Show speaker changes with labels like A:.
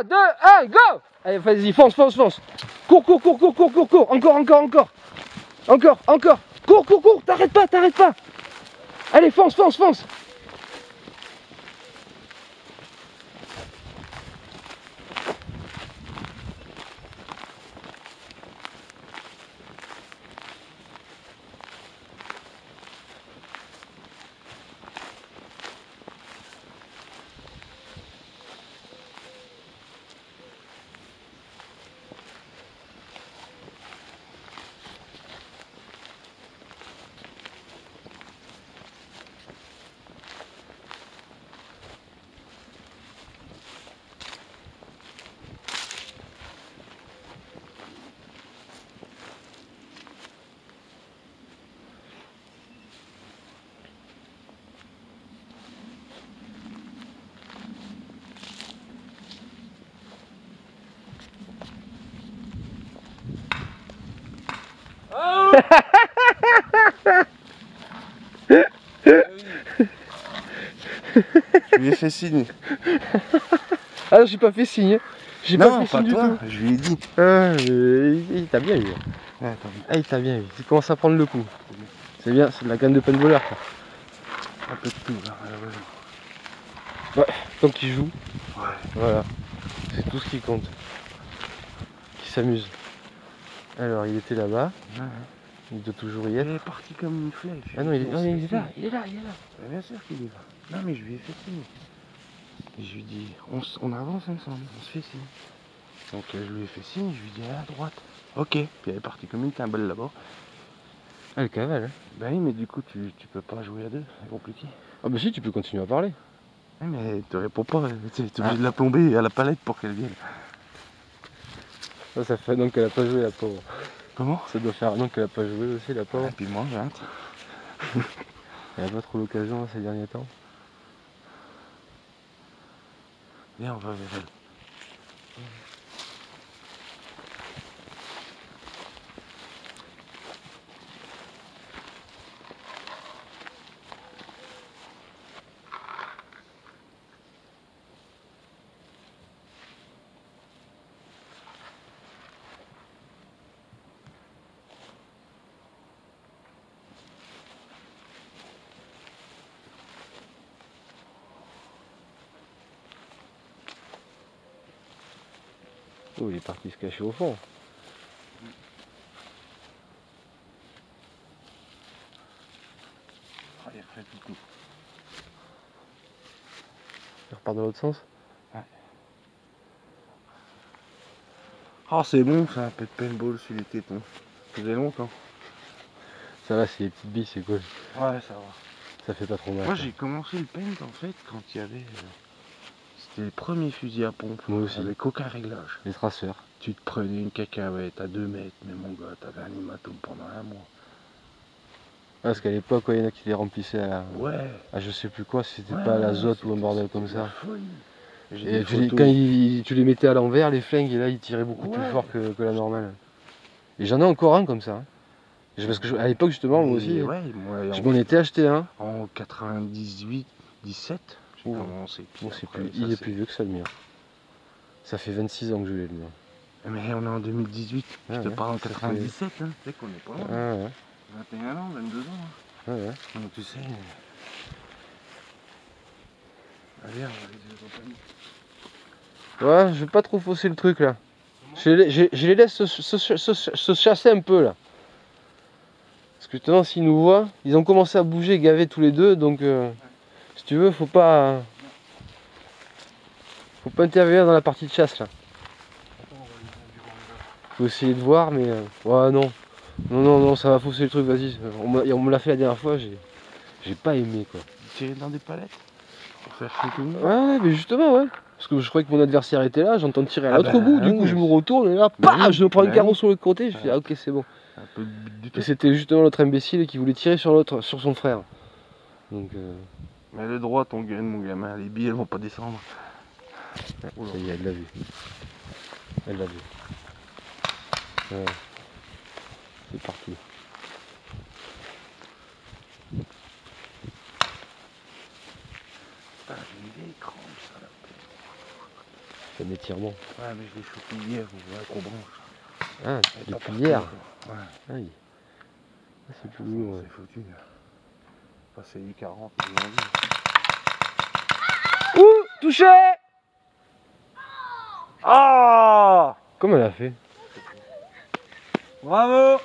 A: 3, 2, 1, go Allez, vas-y, fonce, fonce, fonce. Cours, cours, cours, cours, cours, cours, cours. Encore, encore, encore. Encore, encore. Cours, cours, cours. T'arrêtes pas, t'arrêtes pas. Allez, fonce, fonce, fonce.
B: Je lui ai fait signe.
A: Ah non, j'ai pas fait signe. J'ai pas fait
B: pas
A: signe du
B: toi,
A: tout.
B: je lui ai dit.
A: Ah, mais il t'a bien eu.
B: Ouais.
A: Ah, il t'a bien eu. Il commence à prendre le coup. C'est bien, c'est de la canne de quoi.
B: Un peu de tout là, malheureusement.
A: Tant qu'il joue,
B: Ouais.
A: voilà. C'est tout ce qui compte. Qui s'amuse. Alors, il était là-bas.
B: Ouais.
A: Il doit toujours y être.
B: Il est parti comme une flèche.
A: Ah non, il est, non, il est là, il est là, il est là.
B: Ouais, Bien sûr qu'il y va. Non mais je lui ai fait signe. Et je lui ai dit, on, on avance ensemble, on se fait signe. Donc euh, je lui ai fait signe, je lui ai dit à droite. Ok. Puis elle est partie comme une timbale là-bas.
A: Ah, le cavale. Hein.
B: Ben oui, mais du coup tu, tu peux pas jouer à deux, c'est compliqué.
A: Ah, bah si, tu peux continuer à parler.
B: Ouais, mais elle te répond pas, tu es obligé de la plomber à la palette pour qu'elle vienne.
A: Ça, ça fait donc qu'elle a pas joué, la pauvre.
B: Comment
A: Ça doit faire un an qu'elle a pas joué aussi, la pauvre.
B: Et puis moi j'ai hâte.
A: Elle a pas trop l'occasion ces derniers temps.
B: Viens, on va vers elle.
A: Il est parti se cacher au fond.
B: Ah, il refait tout.
A: Il repart dans l'autre sens.
B: Oh c'est bon, c'est un peu de paintball sur les tétons. Ça faisait longtemps.
A: Ça va, c'est les petites billes, c'est cool.
B: Ouais, ça va.
A: Ça fait pas trop mal.
B: Moi j'ai commencé le paint en fait quand il y avait. euh, C'était les premiers fusils à pompe.
A: Moi aussi.
B: Avec aucun réglage.
A: Les traceurs.
B: Tu te prenais une cacahuète à 2 mètres, mais mon gars, t'avais un hématome pendant un mois.
A: Parce qu'à l'époque, il y en a qui les remplissaient à,
B: Ouais.
A: à je sais plus quoi, si c'était
B: ouais,
A: pas à l'azote ou un bordel comme ça. Et tu les- quand il- tu les mettais à l'envers, les flingues, et là, ils tiraient beaucoup plus fort que, que la normale. Et j'en ai encore un comme ça. hein. Parce que je- à l'époque, justement, moi aussi,
B: Ouais, moi,
A: je
B: en,
A: m'en étais acheté un.
B: en 98, 17, j'ai
A: Ouh.
B: commencé. Puis
A: Bon, c'est
B: après,
A: plus-
B: ça,
A: il est plus vieux que ça, le mien. Ça fait 26 ans que je l'ai, le mien.
B: Mais on est en 2018, je
A: Ouais,
B: te
A: ouais,
B: parle en
A: ça fait-
B: 97, hein. tu sais qu'on est pas loin.
A: Ah ouais,
B: 21 ans, 22 ans. hein.
A: ouais, ouais.
B: Donc tu sais. euh, Allez, on va les.
A: Ouais, je vais pas trop fausser le truc là. Je les, je- je les laisse se, se- se- se- se chasser un peu là. Parce que justement, s'ils nous voient, ils ont commencé à bouger, gaver tous les deux, donc euh, si tu veux, faut pas. Faut pas intervenir dans la partie de chasse là. Faut essayer de voir, mais. euh, ouais, non. Non, non, non, ça va fausser le truc, vas-y. On me, l'a fait la dernière fois, j'ai j'ai pas aimé quoi.
B: Tirer dans des palettes pour faire tout le.
A: Ouais, mais justement, ouais. Parce que je croyais que mon adversaire était là, j'entends tirer à
B: Ah
A: l'autre
B: bah,
A: bout, du coup je me retourne et là,
B: Bah oui,
A: je me prends un
B: bah
A: carreau
B: oui.
A: sur le côté, je fais
B: Ouais.
A: ah ok c'est bon.
B: Un peu
A: Et c'était justement l'autre imbécile qui voulait tirer sur l'autre, sur son frère. Donc euh,
B: mais elle est droite, on gagne, mon gamin. Les billes, elles vont pas descendre.
A: Ça y est, elle l'a vu. Elle l'a vu. Euh, c'est parti.
B: Ah, ça.
A: C'est un étirement.
B: Ouais, mais je l'ai chopé hier, vous voyez, qu'on branche.
A: Ah, depuis hier
B: Ouais.
A: Ah, c'est ah, plus lourd.
B: Foutu. Passer I40.
A: Ouh Touché!
B: Ah!
A: Comment elle a fait?
B: Bravo!